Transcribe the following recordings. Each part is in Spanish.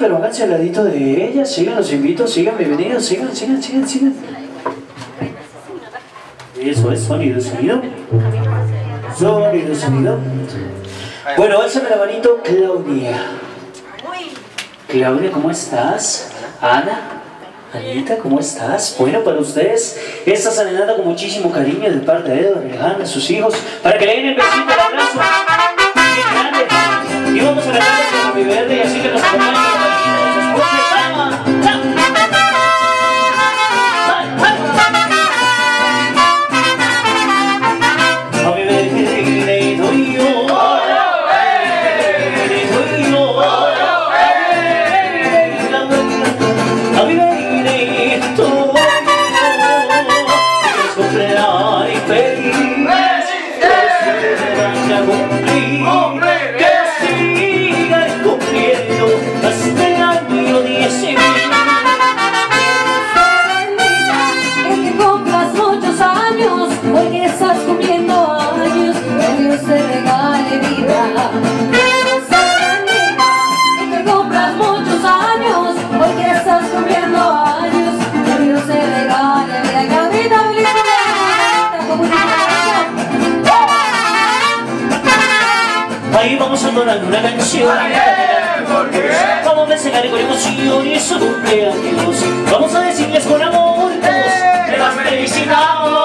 pero háganse al ladito de ella, sigan, los invito, sigan, bienvenidos, sigan, sigan, sigan, sigan. Eso es, sonido, sonido. Sonido, sonido. Bueno, alzame la manito, Claudia. Claudia, ¿cómo estás? Ana, Anita, ¿cómo estás? Bueno, para ustedes, esta serenata con muchísimo cariño de parte de Edward, Alejandra, sus hijos, para que le den el besito, el abrazo. Y vamos a cantar con mi verde, y así que nos acompañen con la vida, se una canción. Vamos a enseñar con emoción y su cumpleaños Vamos a decirles con amor que las felicitamos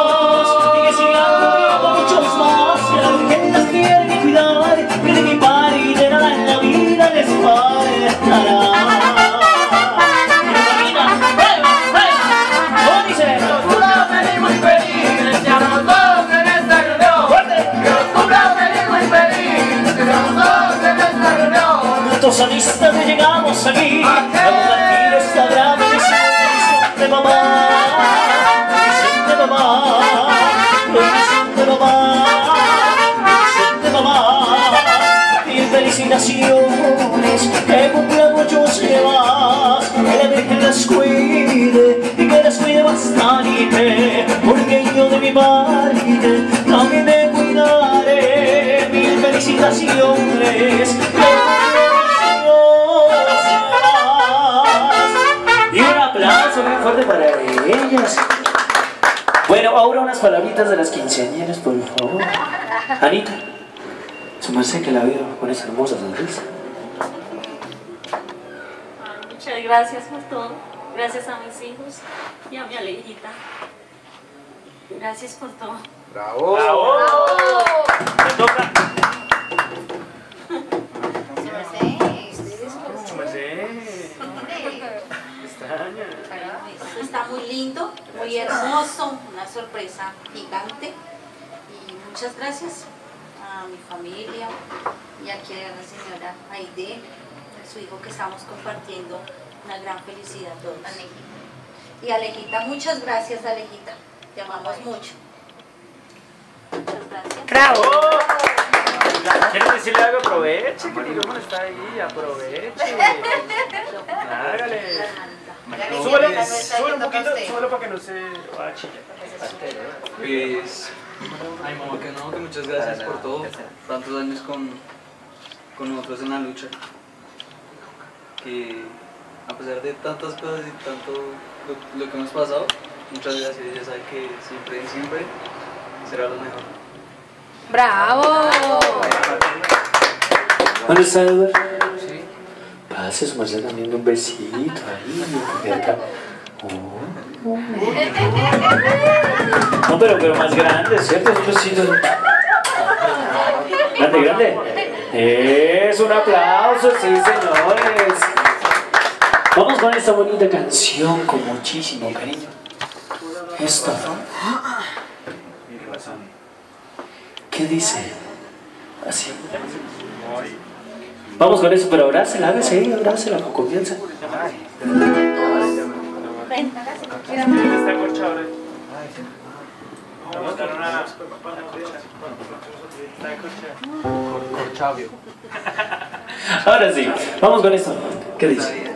fuerte para ellas. Bueno, ahora unas palabritas de las quinceañeras, por favor. Anita, su merced que la veo con esa hermosa sonrisa. Muchas gracias por todo. Gracias a mis hijos y a mi alejita. Gracias por todo. Bravo. Me toca. Está muy lindo, muy hermoso, una sorpresa gigante. Y muchas gracias a mi familia y aquí a la señora Aide, a su hijo que estamos compartiendo una gran felicidad todos. Y Alejita, muchas gracias Alejita, te amamos mucho. Muchas gracias. ¿Quieres decirle algo? Aproveche, que mi hermano está ahí, aproveche. Hágale. Súbele, súbele un poquito, súbele para que no se vaya a chillar. Pues, ay mamá, que no, que muchas gracias por todo, tantos años con, con nosotros en la lucha, que a pesar de tantas cosas y tanto lo, lo que hemos pasado, muchas gracias, ella sabe que siempre, siempre será lo mejor. ¡Bravo! ¿Dónde Pase, su merced también un besito ahí. Oh. No, pero, pero más grande, ¿cierto? Un. Grande, grande. Es un aplauso, sí, señores. Vamos con esta bonita canción con muchísimo cariño. Esta. ¿Qué dice? Así. Vamos con eso, pero abrácela, hágase ahí, abrácela con confianza. Ahora sí, vamos con esto. ¿Qué? Dice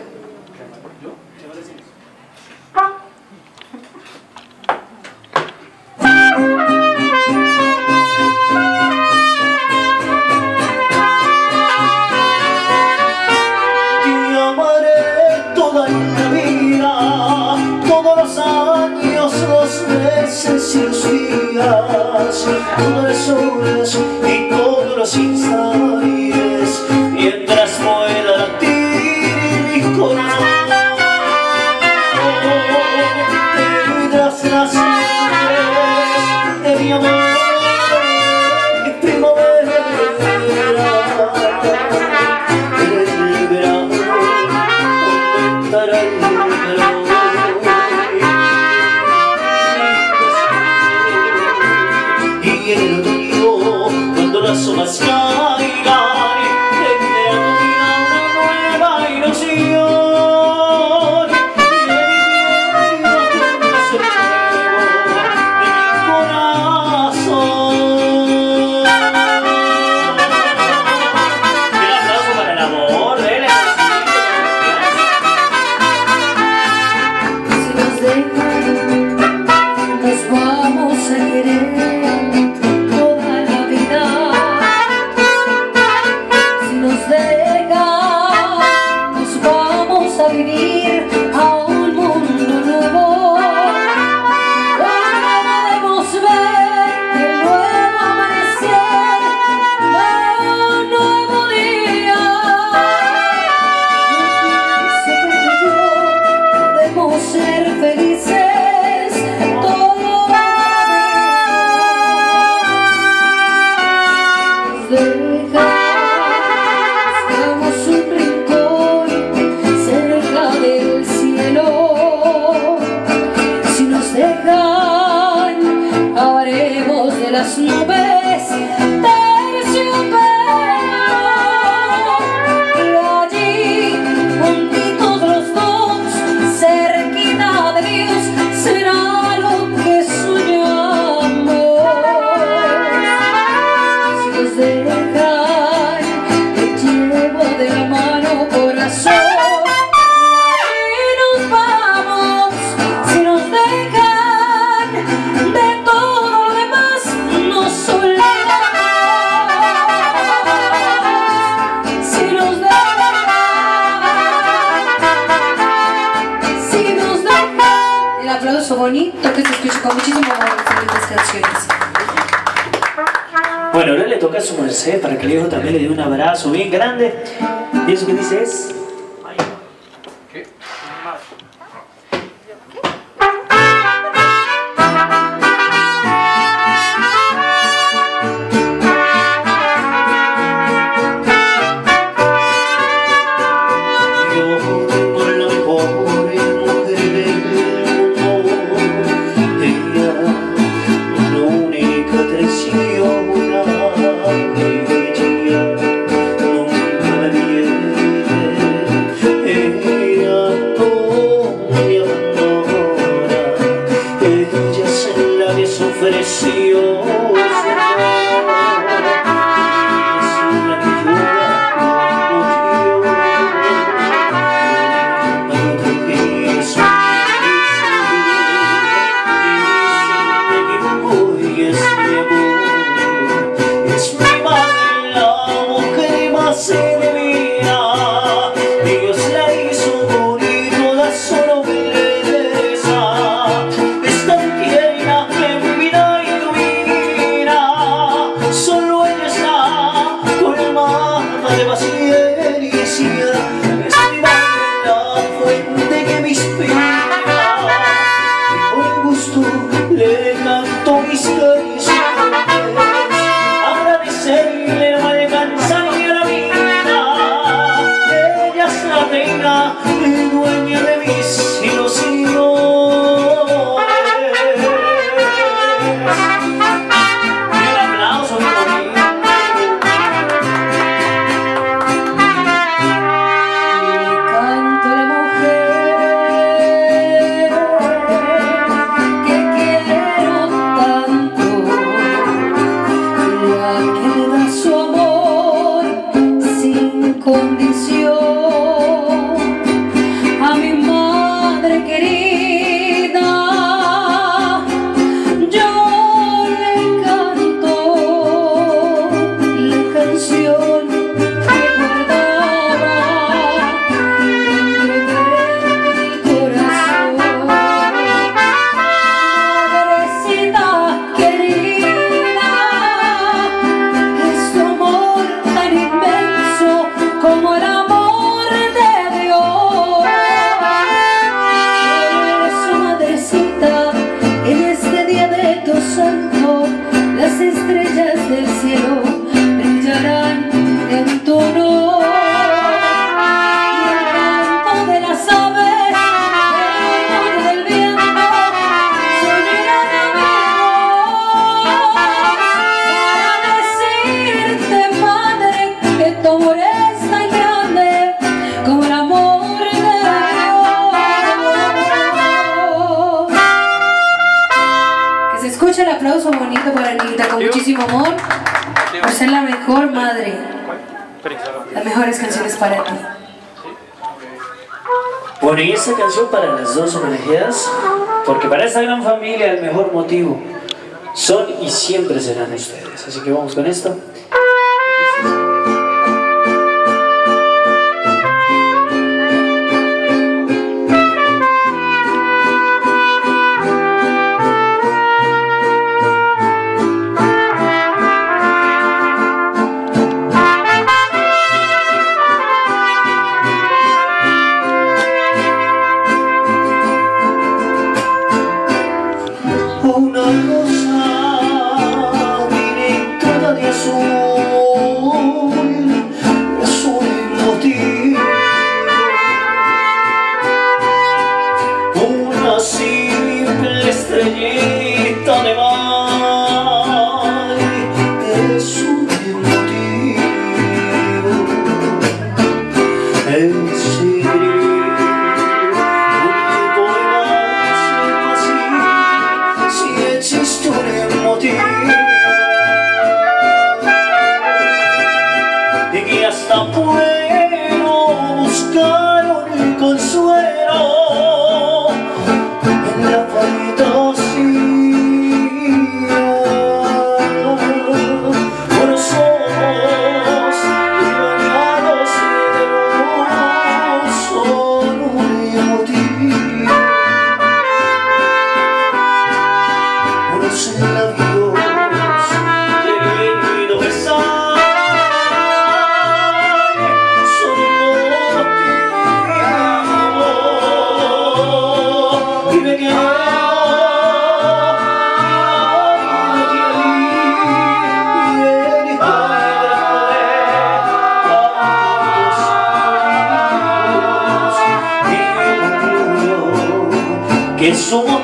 a su merced para que el viejo también le dé un abrazo bien grande. Y eso que dice es... escucha el aplauso bonito para Anita, con muchísimo amor, por ser la mejor madre. Las mejores canciones para ti. Bueno, y esta canción para las dos homenajeadas, porque para esta gran familia el mejor motivo son y siempre serán ustedes. Así que vamos con esto. que somos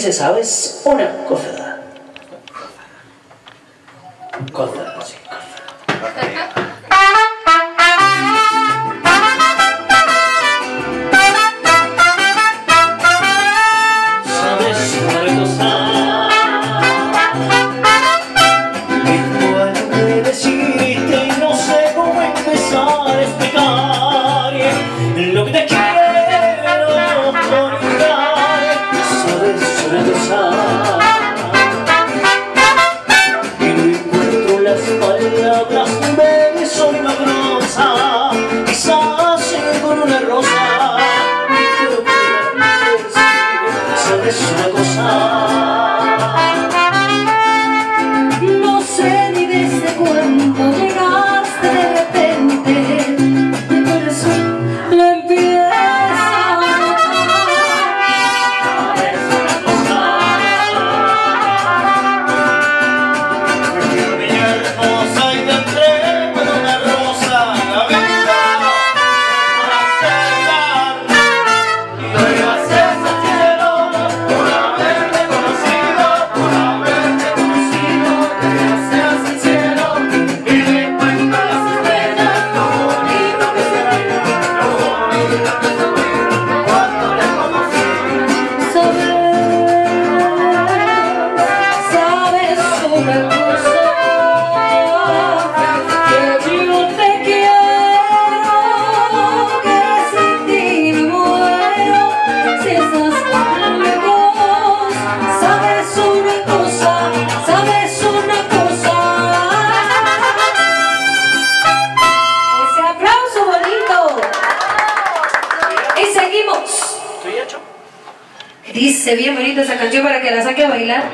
dice, ¿sabes? Una cosa. Cosa, sí, cosa.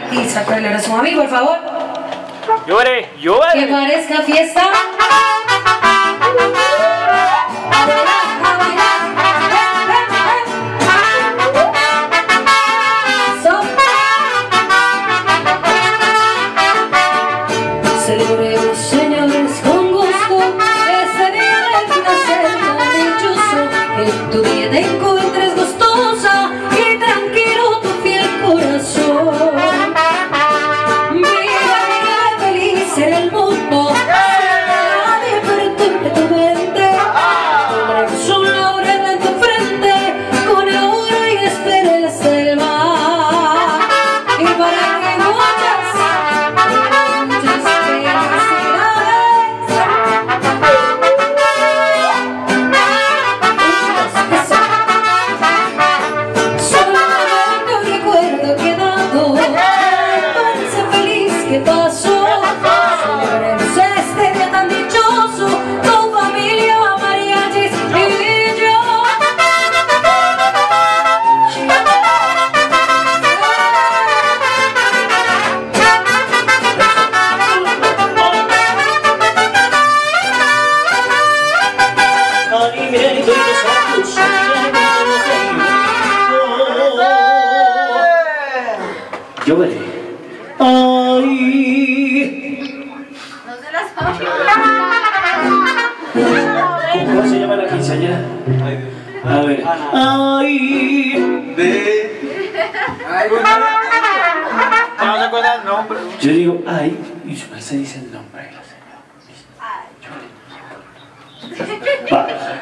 A bailar y sacarle a su mami, por favor. Llore, Que llore. parezca fiesta.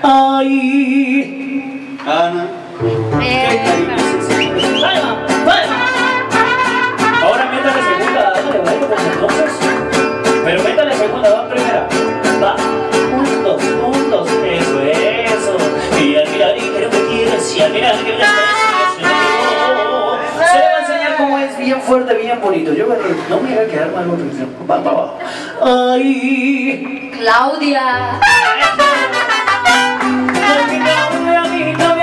Ay. Ana. Ahora métale segunda, dándole bueno pues entonces. Pero métale segunda, va primera. Va. Un, dos, un, dos, eso, eso. Y al mirar y que no me quieres, y al mirar que desprecias, no. Se le va a enseñar cómo es bien fuerte, bien bonito. Yo me no me voy a quedar mal, porque va para abajo. Ay. Claudia.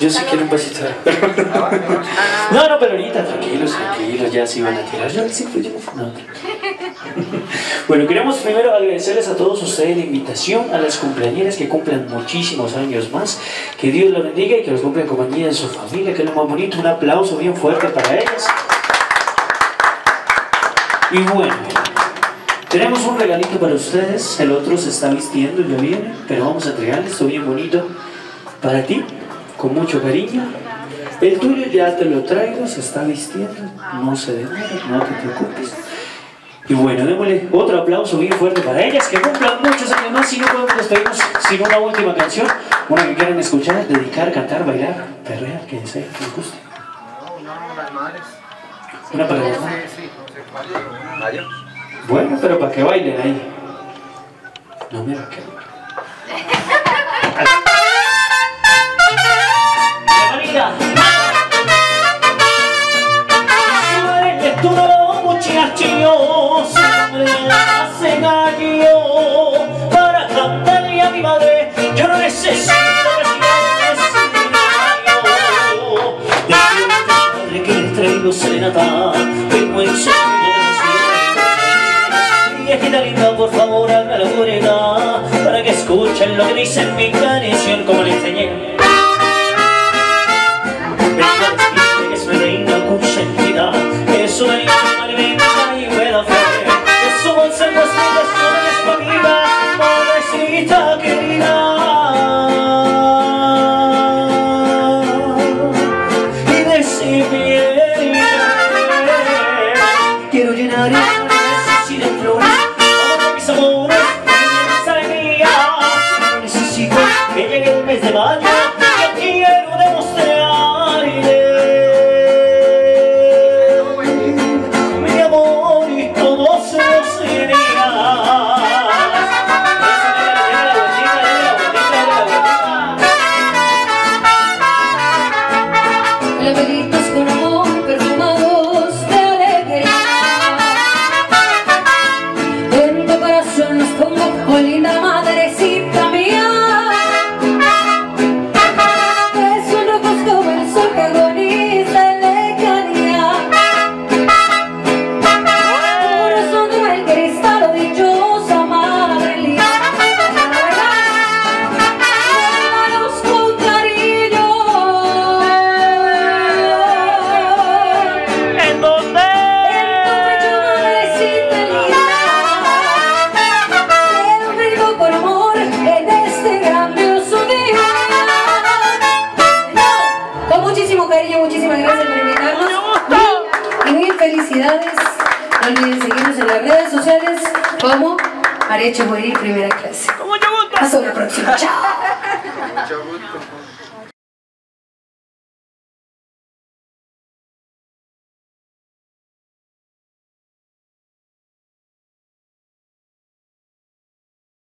Yo sí quiero un vasito de agua. No, no, pero ahorita, tranquilos, tranquilos, ya se iban a tirar. Yo sí, pues yo no, no. Bueno, queremos primero agradecerles a todos ustedes la invitación, a las cumpleañeras que cumplan muchísimos años más. Que Dios los bendiga y que los cumplan en compañía de su familia, que es lo más bonito. Un aplauso bien fuerte para ellas. Y bueno, tenemos un regalito para ustedes. El otro se está vistiendo, ya viene, pero vamos a entregarles esto bien bonito para ti, con mucho cariño. El tuyo ya te lo traigo, se está vistiendo, no se demora, no te preocupes. Y bueno, démosle otro aplauso bien fuerte para ellas, que cumplan muchos años más. Si no podemos despedirnos sin una última canción, una que quieran escuchar, dedicar, cantar, bailar, perrear, que sea, que les guste. Una para las. Mayo. Bueno, pero para que bailen ahí. No, mira que. Bienvenida. Suele tu no muchachos, hace gallo para cantarle a mi madre. Yo no necesito que madre que por favor, abra la puerta para que escuchen lo que dice mi canción Raja